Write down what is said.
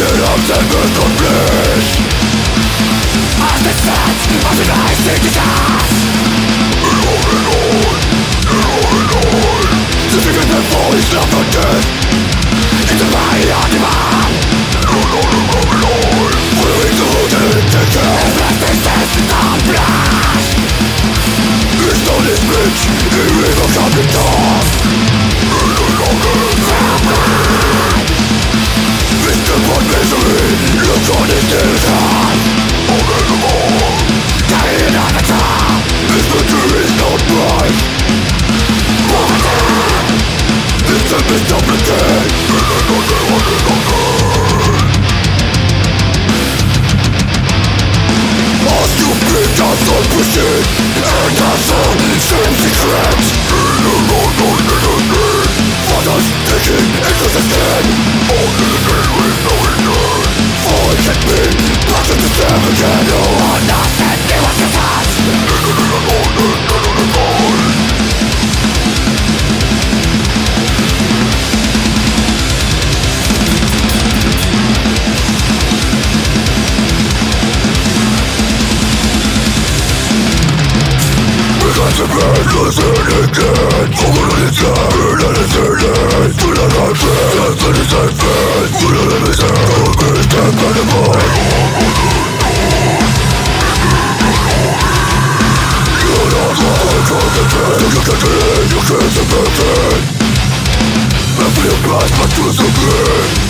Vision of the good complete As the set of the eyes take it as And on and on, and on and on To think that the fall is not the death It's a mighty argument No, no, no, no, no Following the road that it takes Everything that's not blood It's not this bitch, irrevocable enough And no longer Mis amistad, y no te voy a encontrar Every blast, but to the grave